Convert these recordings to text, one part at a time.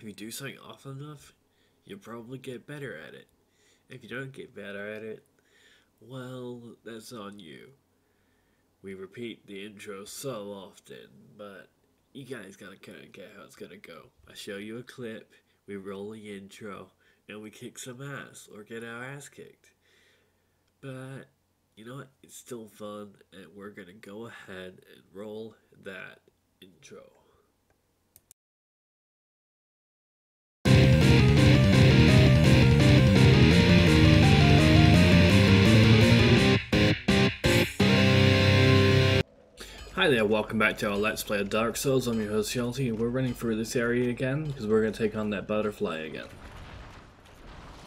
If you do something often enough, you'll probably get better at it. If you don't get better at it, well, that's on you. We repeat the intro so often, but you guys gotta kinda get how it's gonna go. I show you a clip, we roll the intro, and we kick some ass or get our ass kicked. But you know what? It's still fun, and we're gonna go ahead and roll that intro. Hi there, welcome back to our Let's Play of Dark Souls. I'm your host Shelty, and we're running through this area again because we're going to take on that butterfly again.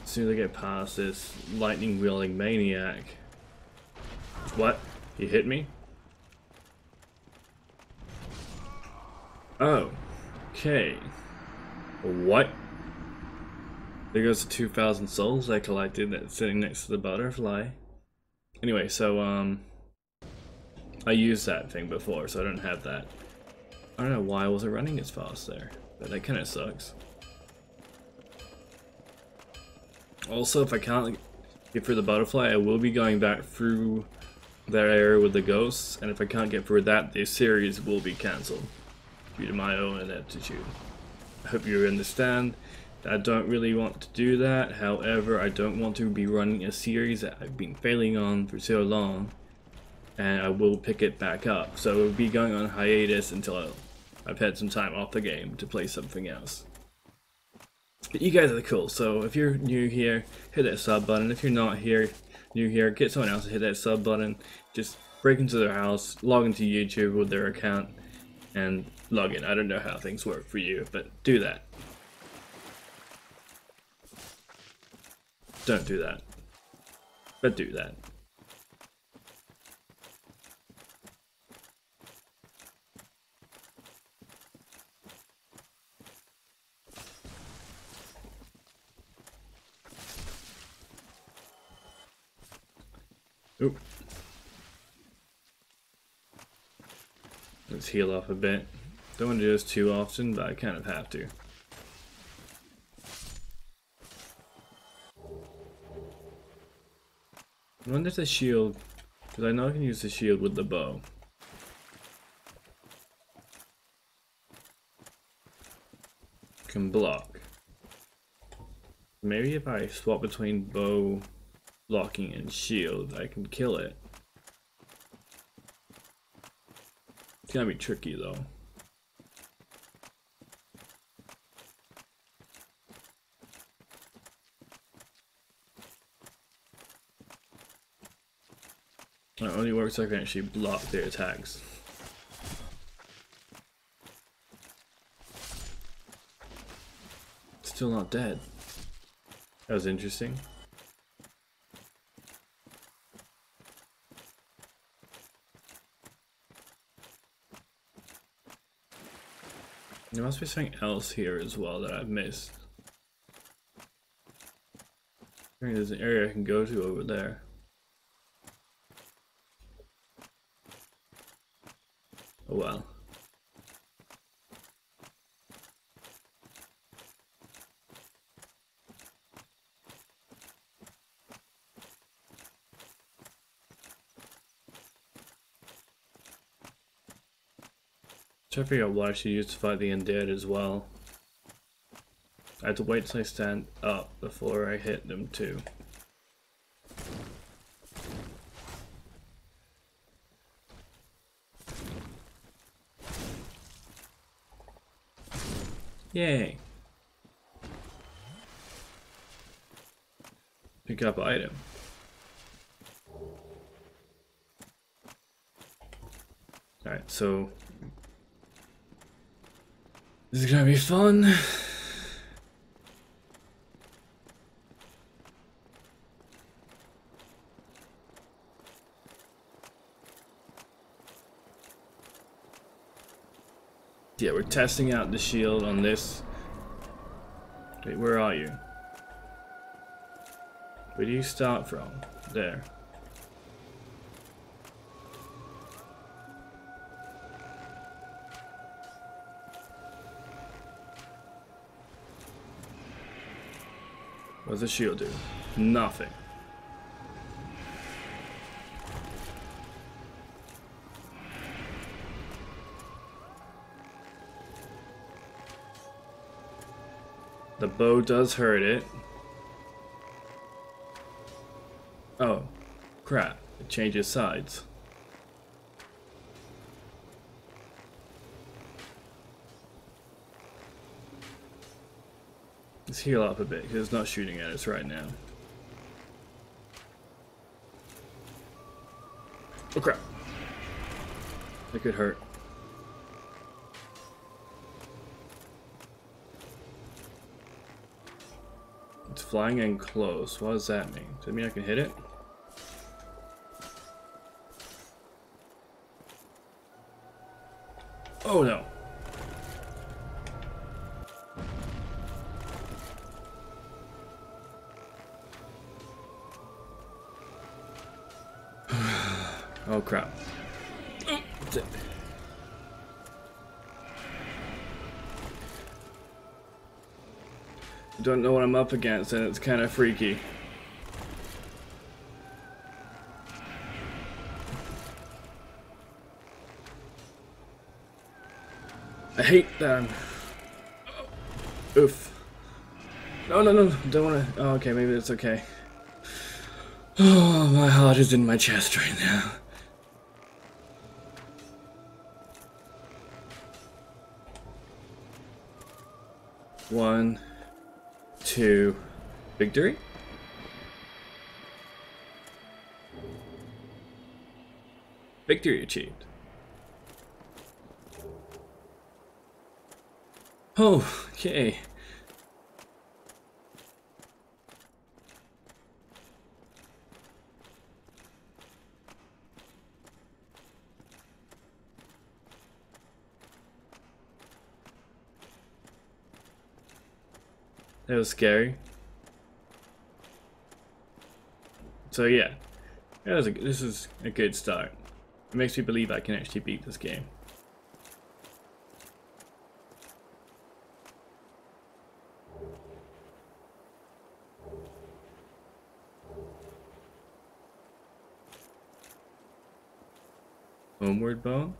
As soon as I get past this lightning wielding maniac. What? He hit me? Oh. Okay. What? There goes the 2,000 souls I collected that's sitting next to the butterfly. Anyway, so, um... I used that thing before, so I don't have that. I don't know why I wasn't running as fast there, but that kind of sucks. Also, if I can't get through the butterfly, I will be going back through that area with the ghosts, and if I can't get through that, the series will be cancelled due to my own ineptitude. I hope you understand. I don't really want to do that, however, I don't want to be running a series that I've been failing on for so long and I will pick it back up. So it will be going on hiatus until I've had some time off the game to play something else. But you guys are cool, so if you're new here, hit that sub button. If you're not here, new here, get someone else to hit that sub button. Just break into their house, log into YouTube with their account, and log in. I don't know how things work for you, but do that. Don't do that. But do that. Let's heal up a bit. Don't want to do this too often, but I kind of have to. I wonder if the shield, because I know I can use the shield with the bow. Can block. Maybe if I swap between bow blocking and shield, I can kill it. It's gonna be tricky though. It only works if I can actually block their attacks. Still not dead. That was interesting. There must be something else here as well that I've missed. I think there's an area I can go to over there. Oh well. Try to figure out what I should use to fight the undead as well. I have to wait till I stand up before I hit them too. Yay! Pick up item. Alright, so this is gonna be fun. Yeah, we're testing out the shield on this. Wait, where are you? Where do you start from? There. What does the shield do? Nothing. The bow does hurt it. Oh, crap. It changes sides. Let's heal up a bit, because it's not shooting at us right now. Oh crap. That could hurt. It's flying in close. What does that mean? Does that mean I can hit it? Oh no. Oh crap. Don't know what I'm up against and it's kind of freaky. I hate them. Oof. No, no, no, don't want to. Oh, okay, maybe it's okay. Oh, my heart is in my chest right now. One, two, victory? Victory achieved. Oh, okay. That was scary. So yeah, a, this is a good start. It makes me believe I can actually beat this game. Homeward Bound?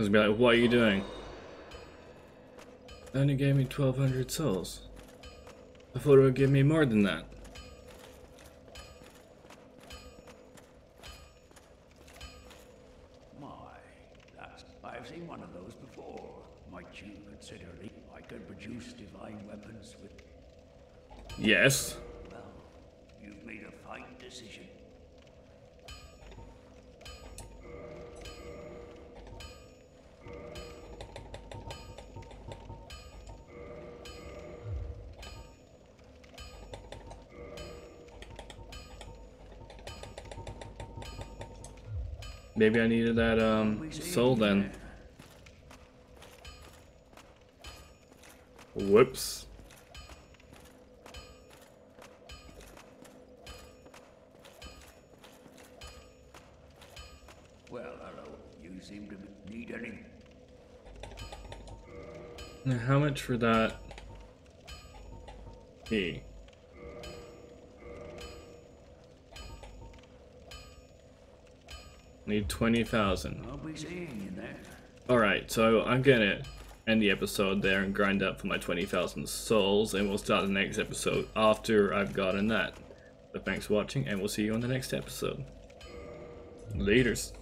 So it's be like, what are you doing? only gave me 1200 souls. I thought it would give me more than that. My, that's, I've seen one of those before. Might you consider I could produce divine weapons with... Yes. Well, you've made a fine decision. Maybe I needed that um soul then. Whoops. Well, hello. You seem to need any. Now, how much for that? E. Need 20,000. I'll be seeing you there. Alright, so I'm gonna end the episode there and grind up for my 20,000 souls, and we'll start the next episode after I've gotten that. So thanks for watching, and we'll see you on the next episode. Laters.